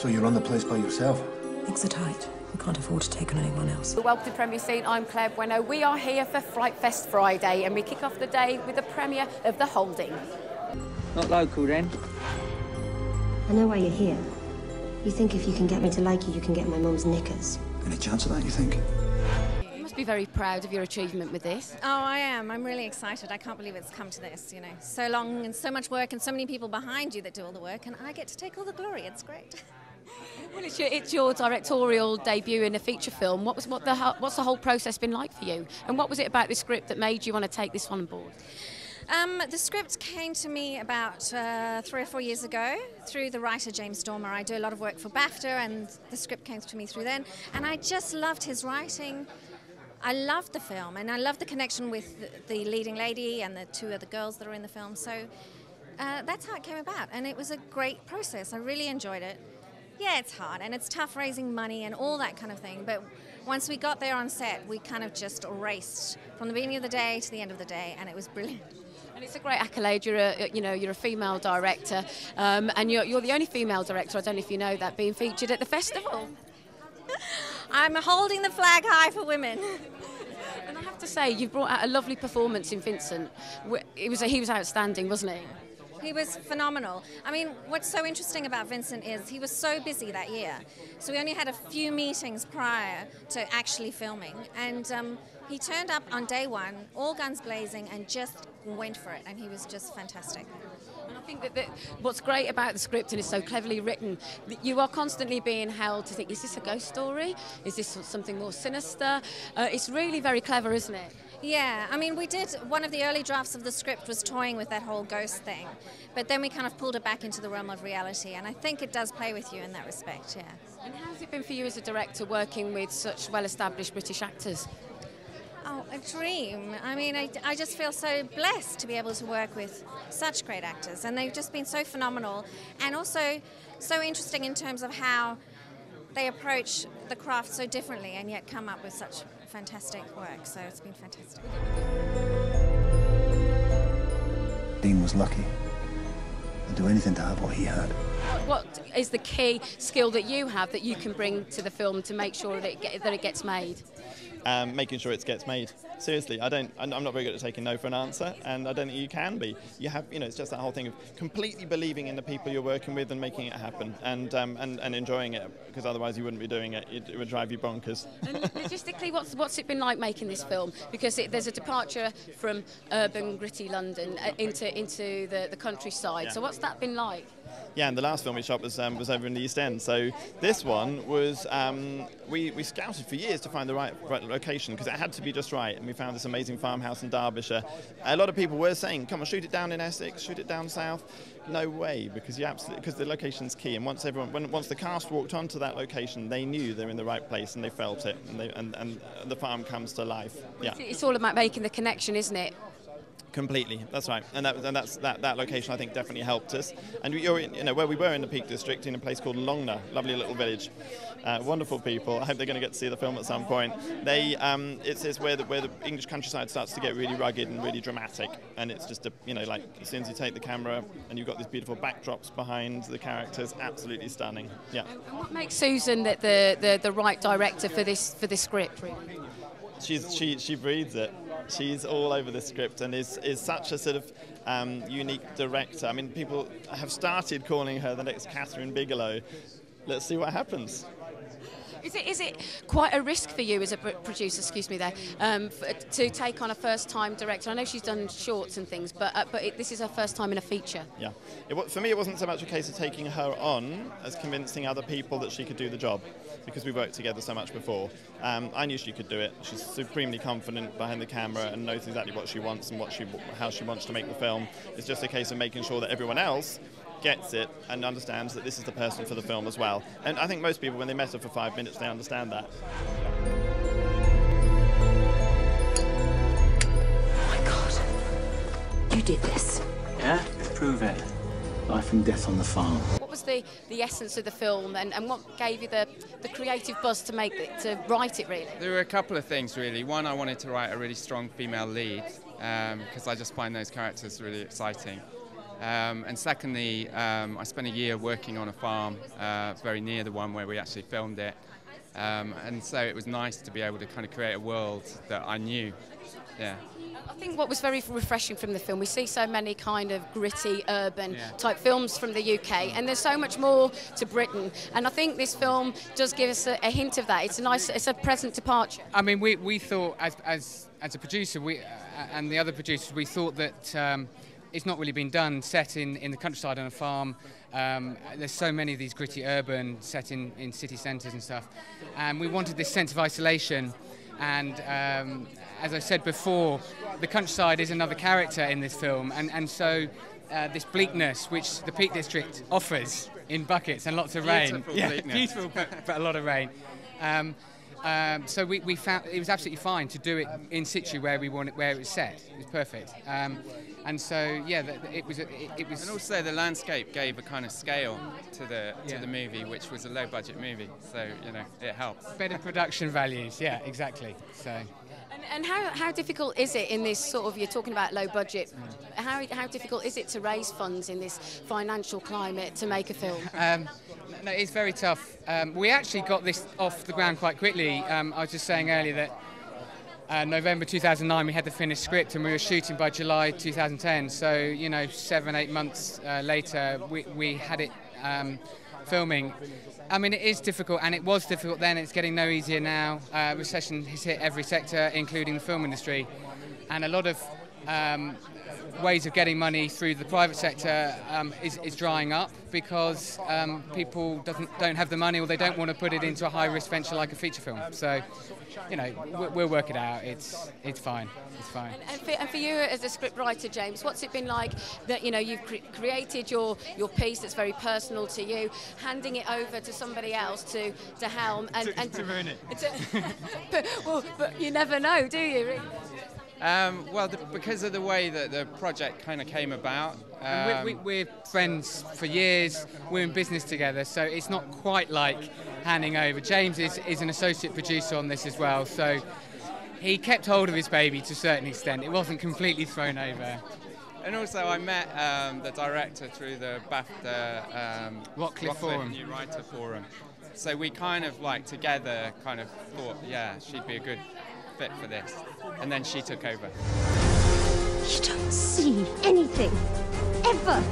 So you run the place by yourself? Things are tight. We can't afford to take on anyone else. Welcome to Premiere Scene. I'm Claire Bueno. We are here for Fright Fest Friday, and we kick off the day with the premiere of The Holding. Not local then? I know why you're here. You think if you can get me to like you, you can get my mum's knickers. Any chance of that, you think? You must be very proud of your achievement with this. Oh, I am. I'm really excited. I can't believe it's come to this, you know. So long and so much work and so many people behind you that do all the work, and I get to take all the glory. It's great. Well, it's your, it's your directorial debut in a feature film. What was what the what's the whole process been like for you? And what was it about the script that made you want to take this one on board? Um, the script came to me about uh, three or four years ago through the writer James Dormer. I do a lot of work for BAFTA, and the script came to me through then. And I just loved his writing. I loved the film, and I loved the connection with the, the leading lady and the two other girls that are in the film. So uh, that's how it came about, and it was a great process. I really enjoyed it. Yeah, it's hard and it's tough raising money and all that kind of thing. But once we got there on set, we kind of just raced from the beginning of the day to the end of the day, and it was brilliant. And it's a great accolade. You're a you know you're a female director, um, and you're, you're the only female director. I don't know if you know that being featured at the festival. I'm holding the flag high for women. And I have to say, you brought out a lovely performance in Vincent. It was he was outstanding, wasn't he? He was phenomenal. I mean, what's so interesting about Vincent is he was so busy that year. So we only had a few meetings prior to actually filming. And um, he turned up on day one, all guns blazing, and just went for it. And he was just fantastic. And I think that, that what's great about the script and it's so cleverly written, you are constantly being held to think, is this a ghost story? Is this something more sinister? Uh, it's really very clever, isn't it? Yeah, I mean, we did one of the early drafts of the script was toying with that whole ghost thing, but then we kind of pulled it back into the realm of reality, and I think it does play with you in that respect. Yeah. And how's it been for you as a director working with such well-established British actors? Oh, a dream. I mean, I, I just feel so blessed to be able to work with such great actors, and they've just been so phenomenal, and also so interesting in terms of how they approach the craft so differently, and yet come up with such fantastic work. So it's been fantastic. Dean was lucky. I'd do anything to have what he had. What is the key skill that you have that you can bring to the film to make sure that it, get, that it gets made? um, making sure it gets made. Seriously, I don't. I'm not very good at taking no for an answer, and I don't think you can be. You have, you know, it's just that whole thing of completely believing in the people you're working with and making it happen, and um, and, and enjoying it, because otherwise you wouldn't be doing it. It, it would drive you bonkers. And logistically, what's what's it been like making this film? Because it, there's a departure from urban, gritty London uh, into into the, the countryside. Yeah. So what's that been like? Yeah, and the last film we shot was um, was over in the East End. So this one was um, we we scouted for years to find the right, right location because it had to be just right, and we found this amazing farmhouse in Derbyshire. A lot of people were saying, "Come on, shoot it down in Essex, shoot it down south." No way, because you absolutely because the location's key, and once everyone when, once the cast walked onto that location, they knew they're in the right place and they felt it, and they, and, and the farm comes to life. Yeah. It's all about making the connection, isn't it? Completely, that's right, and, that, and that's that, that location I think definitely helped us. And you're in, you know where we were in the Peak District in a place called Longnor, lovely little village, uh, wonderful people. I hope they're going to get to see the film at some point. They um, it's, it's where the where the English countryside starts to get really rugged and really dramatic, and it's just a you know like as soon as you take the camera and you've got these beautiful backdrops behind the characters, absolutely stunning. Yeah. And what makes Susan the, the, the, the right director for this for this script? Really? she's she she breathes it. She's all over the script and is is such a sort of um, unique director. I mean, people have started calling her the next Kathryn Bigelow. Let's see what happens. Is it, is it quite a risk for you as a producer, excuse me there, um, to take on a first-time director? I know she's done shorts and things, but uh, but it, this is her first time in a feature. Yeah. It, for me, it wasn't so much a case of taking her on as convincing other people that she could do the job, because we worked together so much before. Um, I knew she could do it. She's supremely confident behind the camera and knows exactly what she wants and what she how she wants to make the film. It's just a case of making sure that everyone else gets it and understands that this is the person for the film as well. And I think most people, when they met her for five minutes, they understand that. Oh my God. You did this. Yeah? Prove it. Life and death on the farm. What was the, the essence of the film, and, and what gave you the, the creative buzz to make it, to write it really? There were a couple of things really. One, I wanted to write a really strong female lead um, because I just find those characters really exciting. Um, and secondly, um, I spent a year working on a farm uh, very near the one where we actually filmed it. Um, and so it was nice to be able to kind of create a world that I knew. Yeah. I think what was very refreshing from the film, we see so many kind of gritty, urban Yeah. type films from the UK, and there's so much more to Britain. And I think this film does give us a, a hint of that. It's a nice, it's a pleasant departure. I mean, we, we thought as, as, as a producer we, uh, and the other producers, we thought that um, it's not really been done set in, in the countryside on a farm. Um, there's so many of these gritty urban set in, in city centres and stuff. And we wanted this sense of isolation. And um, as I said before, the countryside is another character in this film. And, and so uh, this bleakness, which the Peak District offers in buckets and lots of rain. Beautiful yeah, beautiful, but, but a lot of rain. Um, um, so we, we found it was absolutely fine to do it in situ where we wanted, where it was set. It was perfect. Um, and so yeah, th- th- it was. a- It, it was. And also the landscape gave a kind of scale to the to Yeah. the movie, which was a low budget movie. So you know it helps. better production values. Yeah, exactly. So. And, and how, how difficult is it in this sort of, you're talking about low budget, how, how difficult is it to raise funds in this financial climate to make a film? Um, no, it's very tough. Um, we actually got this off the ground quite quickly. Um, I was just saying earlier that uh, November 2009 we had the finished script and we were shooting by July 2010. So you know, seven eight months uh, later we, we had it um, filming. I mean, it is difficult, and it was difficult then. It's getting no easier now. Uh, recession has hit every sector, including the film industry, and a lot of um, ways of getting money through the private sector um, is, is drying up because um, people doesn't, don't have the money or they don't want to put it into a high risk venture like a feature film. So, you know, we'll, we'll work it out. It's, it's fine. It's fine. And for, and for you as a script writer, James, what's it been like that you know you've cre- created your, your piece that's very personal to you, handing it over to somebody else to, to helm and To- and to ruin it. but, well, but you never know, do you? Um, well, the, because of the way that the project kind of came about. Um, we, we, we're friends for years. We're in business together, so it's not quite like handing over. James is, is an associate producer on this as well, so he kept hold of his baby to a certain extent. It wasn't completely thrown over. And also, I met um, the director through the BAFTA um, Rocliffe Forum. New Writer Forum. So we kind of like together kind of thought, yeah, she'd be a good fit for this. And then she took over. You don't see anything. Ever.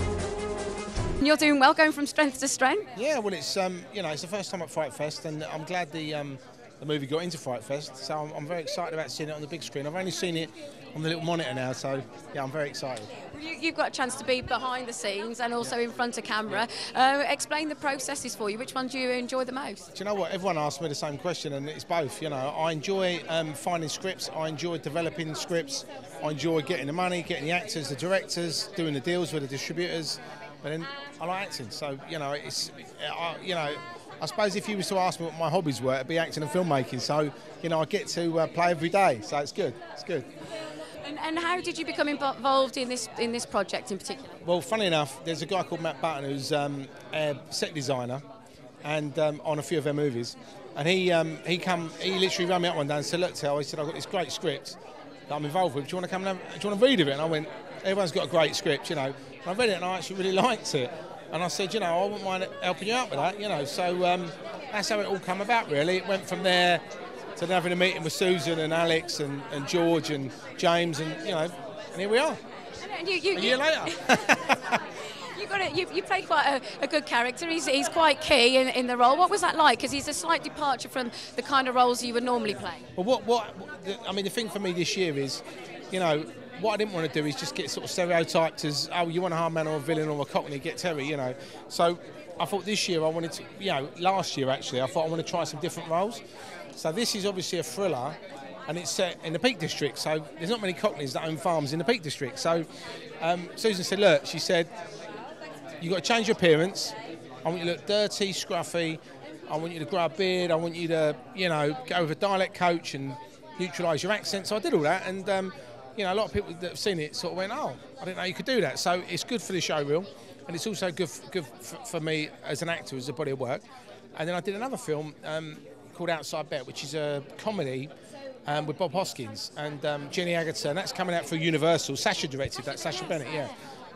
You're doing well, going from strength to strength. Yeah, well, it's um, you know, it's the first time at Fright Fest, and I'm glad the um, the movie got into Fright Fest. So I'm, I'm very excited about seeing it on the big screen. I've only seen it on the little monitor now, so yeah, I'm very excited. You, you've got a chance to be behind the scenes and also in front of camera. Uh, explain the processes for you. Which one do you enjoy the most? Do you know what? Everyone asks me the same question, and it's both. You know, I enjoy um, finding scripts. I enjoy developing scripts. I enjoy getting the money, getting the actors, the directors, doing the deals with the distributors. But then I like acting, so you know, it's I, you know. I suppose if you was to ask me what my hobbies were, it'd be acting and filmmaking. So, you know, I get to uh, play every day, so it's good. It's good. And, and how did you become involved in this in this project in particular? Well, funny enough, there's a guy called Matt Button who's um, a set designer, and um, on a few of their movies, and he um, he come he literally rang me up one day and said, "Look, Tel," he said, "I've got this great script that I'm involved with. Do you want to come and have, do you want to read of it?" And I went, "Everyone's got a great script, you know." And I read it and I actually really liked it, and I said, "You know, I wouldn't mind helping you out with that, you know." So um, that's how it all came about, really. It went from there then having a meeting with Susan and Alex and, and George and James, and you know, and here we are. And you, you, A year later. You got it. You, you played quite a, a good character. He's, he's quite key in, in the role. What was that like? Because he's a slight departure from the kind of roles you would normally play. Well, what, what, I mean, the thing for me this year is, you know, what I didn't want to do is just get sort of stereotyped as, oh, you want a hard man or a villain or a cockney, get Terry, you know. So I thought this year I wanted to, you know, last year actually, I thought I want to try some different roles. So this is obviously a thriller, and it's set in the Peak District. So there's not many cockneys that own farms in the Peak District. So um, Susan said, look, she said, you've got to change your appearance. I want you to look dirty, scruffy. I want you to grow a beard. I want you to, you know, go with a dialect coach and neutralise your accent. So I did all that, and um, you know, a lot of people that have seen it sort of went, "Oh, I didn't know you could do that." So it's good for the show reel, and it's also good good for me as an actor, as a body of work. And then I did another film um, called Outside Bet, which is a comedy. Um, with Bob Hoskins and um, Jenny Agutter, and that's coming out for Universal. Sacha directed that, Sacha Bennett, yeah.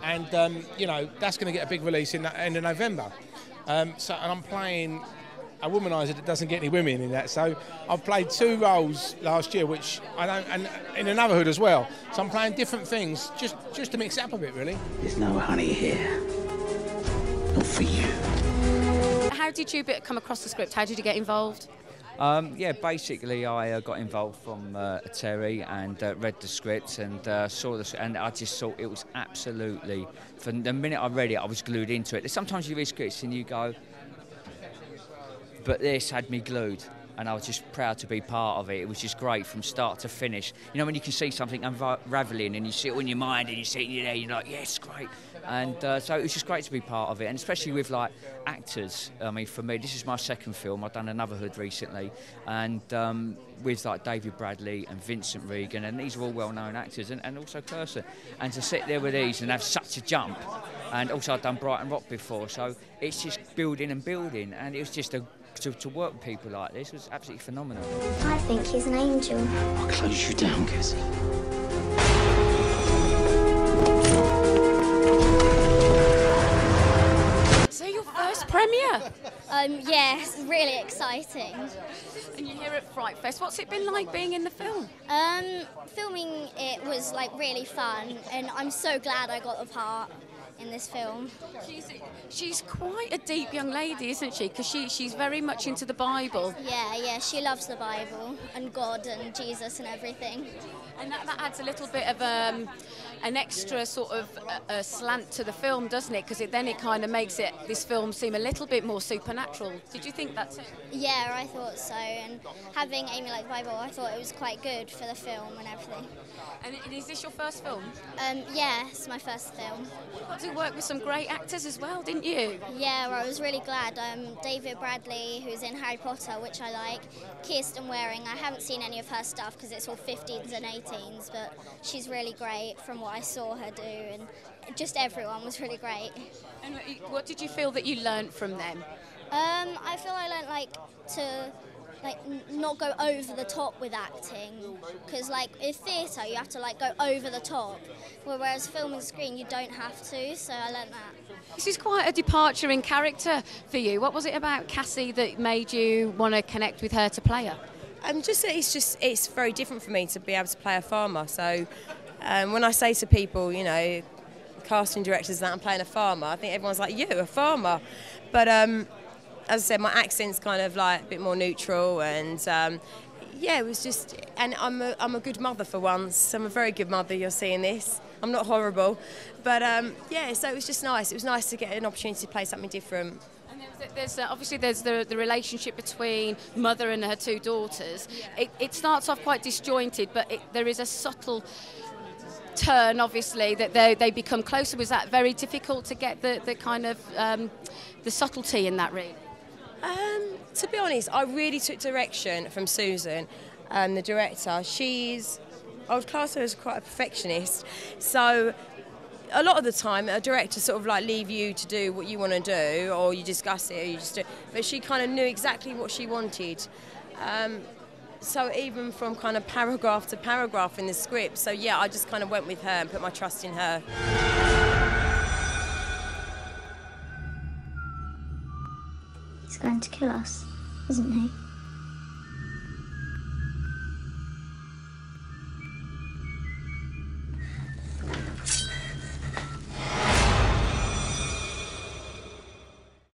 and um, you know that's going to get a big release in the end of November. Um, so, and I'm playing a womanizer that doesn't get any women in that. So I've played two roles last year, which I don't, and in Anuvahood as well. So I'm playing different things just just to mix it up a bit, really. There's no honey here. Not for you. How did you come across the script? How did you get involved? Um, yeah, basically, I uh, got involved from uh, Terry and uh, read the script and uh, saw this, and I just thought it was absolutely. From the minute I read it, I was glued into it. Sometimes you read scripts and you go, but this had me glued and I was just proud to be part of it. It was just great from start to finish. You know, when you can see something unraveling and you see it in your mind and you see it there, you're like, yes, great. And uh, so it was just great to be part of it, and especially with like actors. I mean, for me, this is my second film. I've done Anuvahood recently, and um, with like David Bradley and Vincent Regan, and these are all well-known actors, and, and also Kierston. And to sit there with these and have such a jump, and also I've done Brighton Rock before, so it's just building and building, and it was just a to, to work with people like this was absolutely phenomenal. I think he's an angel. I'll close you down, Cassie. So your first premiere? Um, yes, really exciting. And you're here at Fright Fest. What's it been like being in the film? Um, filming it was like really fun, and I'm so glad I got the part in this film. She's, she's quite a deep young lady, isn't she? Because she, she's very much into the Bible. Yeah, yeah, she loves the Bible and God and Jesus and everything. And that, that adds a little bit of um, an extra sort of a, a slant to the film, doesn't it? Because it, then it kind of makes it this film seem a little bit more supernatural. Did you think that too? Yeah, I thought so. And having Amy like the Bible, I thought it was quite good for the film and everything. And is this your first film? Um, yeah, it's my first film. You got to work with some great actors as well, didn't you? Yeah, well, I was really glad. Um, David Bradley, who's in Harry Potter, which I like. Kierston Wareing, I haven't seen any of her stuff because it's all 15s and 18s, but she's really great from what I saw her do, and just everyone was really great. And what did you feel that you learnt from them? Um, I feel I learnt like to like not go over the top with acting because like in theatre you have to like go over the top whereas film and screen you don't have to so I learnt that. This is quite a departure in character for you. What was it about Cassie that made you want to connect with her to play her? Um, just it's just it's very different for me to be able to play a farmer. So um, when I say to people, you know, casting directors that I'm playing a farmer, I think everyone's like, "You, a farmer?" But um, as I said, my accent's kind of like a bit more neutral and. Um, yeah, it was just, and I'm a, I'm a good mother for once. I'm a very good mother. You're seeing this. I'm not horrible, but um, yeah. So it was just nice. It was nice to get an opportunity to play something different. And there's, there's uh, obviously there's the, the relationship between mother and her two daughters. It, it starts off quite disjointed, but it, there is a subtle turn, obviously, that they, they become closer. Was that very difficult to get the, the kind of um, the subtlety in that, really? Um, to be honest, I really took direction from Susan, um, the director. She's, I would class her as quite a perfectionist. So a lot of the time, a director sort of like leave you to do what you want to do, or you discuss it, or you just do. But she kind of knew exactly what she wanted. Um, so even from kind of paragraph to paragraph in the script. So yeah, I just kind of went with her and put my trust in her. He's going to kill us, isn't he?